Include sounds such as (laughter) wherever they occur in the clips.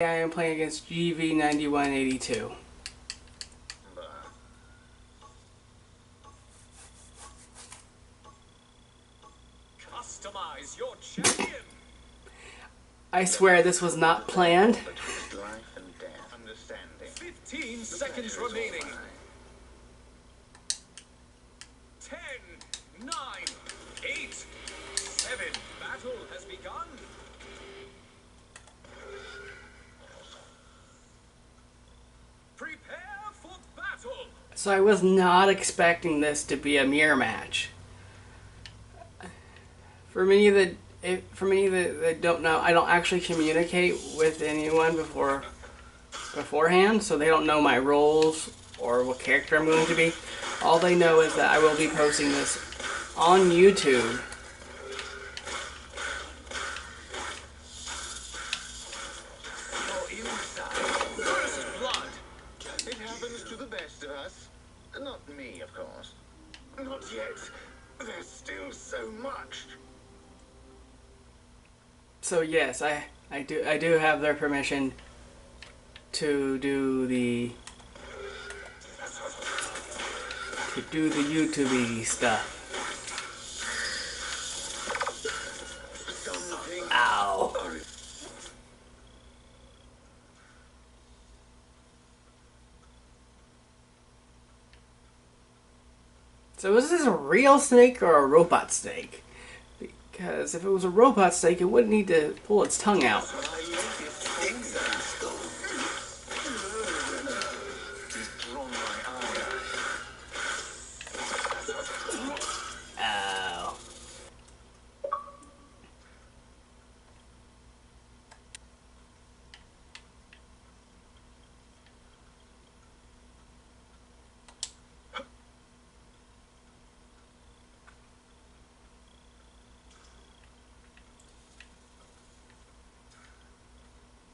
I am playing against GV9182. Customize your champion. I swear this was not planned. Life and death, understanding. 15 seconds remaining. So I was not expecting this to be a mirror match. For many that for many that, that don't know, I don't actually communicate with anyone before beforehand, so they don't know my roles or what character I'm going to be. All they know is that I will be posting this on YouTube. Of us. Not me, of course. Not yet. There's still so much. So yes, I I do I do have their permission to do the to do the YouTube stuff. So is this a real snake or a robot snake? Because if it was a robot snake, it wouldn't need to pull its tongue out.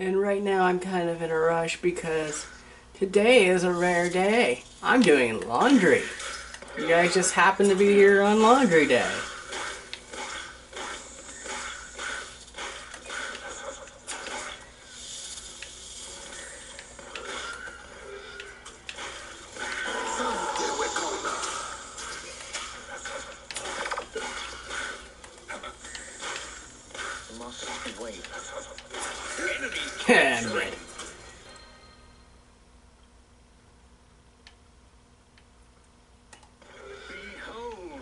And right now I'm kind of in a rush because today is a rare day. I'm doing laundry. You guys just happen to be here on laundry day. Yeah, I'm. Behold.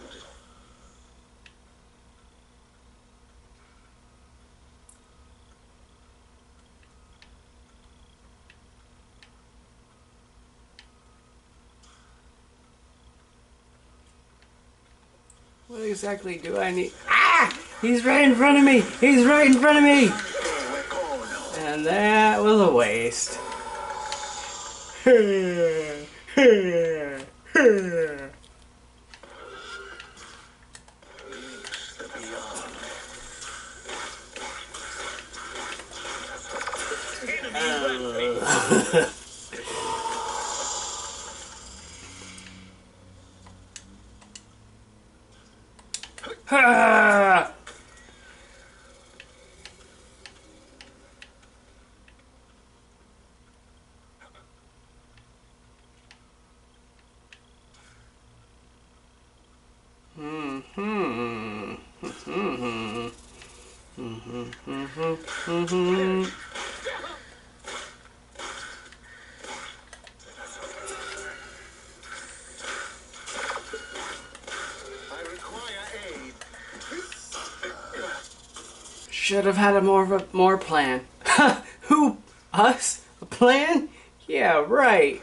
What exactly do I need? Ah! He's right in front of me! He's right in front of me! And that was a waste. The beyond. Enemy rampage. Ah! Hmm. Hmm. Aid. Should have had a more of a more plan. (laughs) Who? Us? A plan? Yeah, right.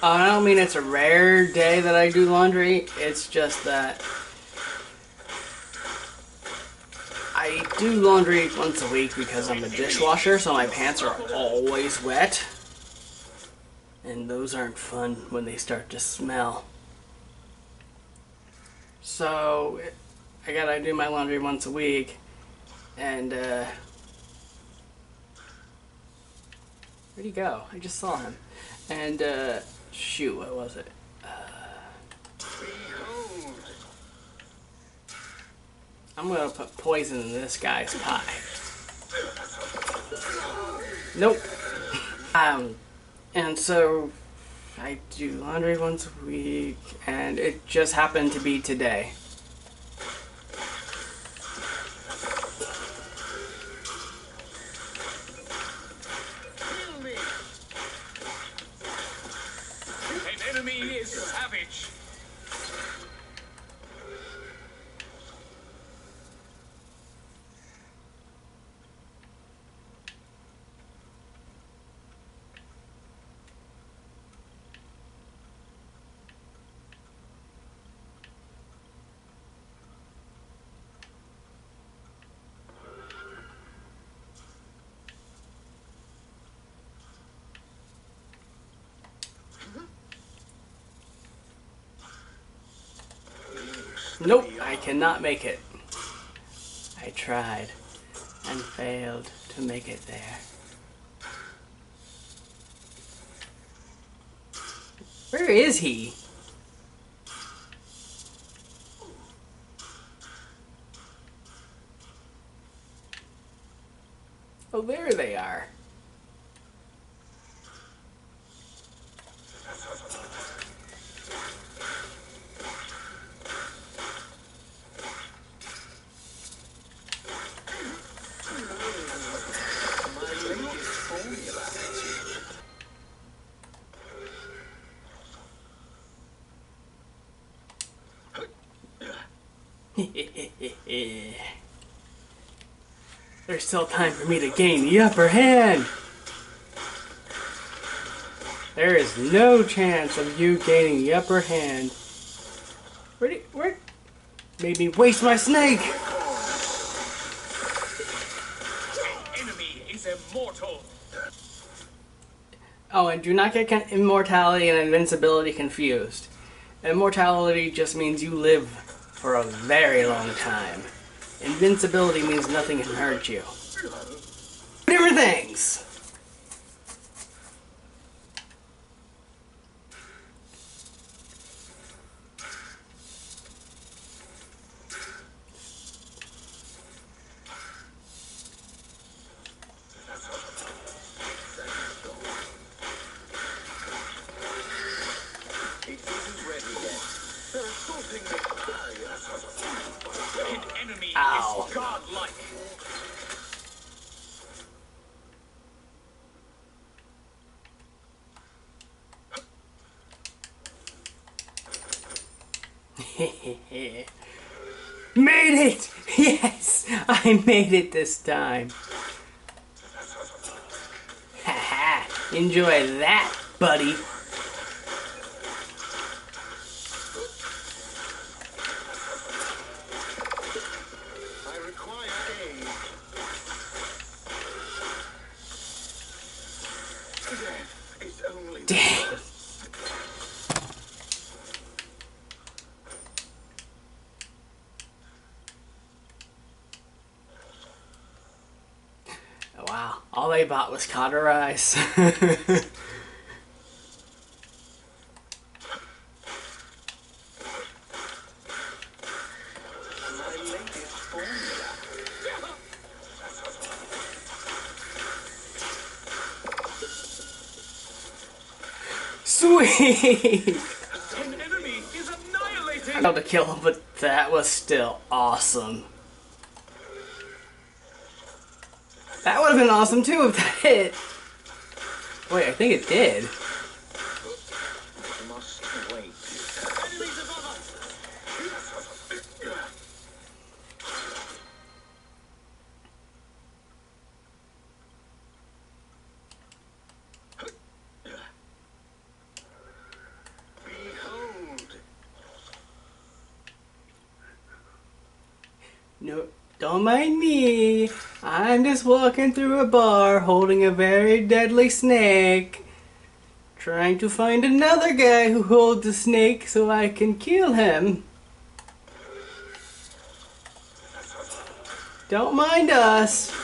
Uh, I don't mean it's a rare day that I do laundry. It's just that I do laundry once a week because I'm a dishwasher, so my pants are always wet. And those aren't fun when they start to smell. So I gotta do my laundry once a week, and uh, where'd he go? I just saw him. And uh, shoot, what was it? Behold. I'm gonna put poison in this guy's pie. Nope. Um, and so I do laundry once a week, and it just happened to be today. Kill me! An enemy is savage. Nope, I cannot make it. I tried and failed to make it there. Where is he? Oh, there they are. There's still time for me to gain the upper hand. There is no chance of you gaining the upper hand. Where did, where? Made me waste my snake. Oh, and do not get immortality and invincibility confused. Immortality just means you live for a very long time. Invincibility means nothing can hurt you. Different things. (laughs) made it! Yes! I made it this time. Haha. (laughs) Enjoy that, buddy. All they bought was my latest. (laughs) Sweet! An enemy is annihilated. I able to kill him, but that was still awesome. That would have been awesome too if that hit. Wait, I think it did. Must wait. Enemies above us. Behold. No, don't mind me. I'm just walking through a bar holding a very deadly snake. Trying to find another guy who holds a snake so I can kill him. Don't mind us.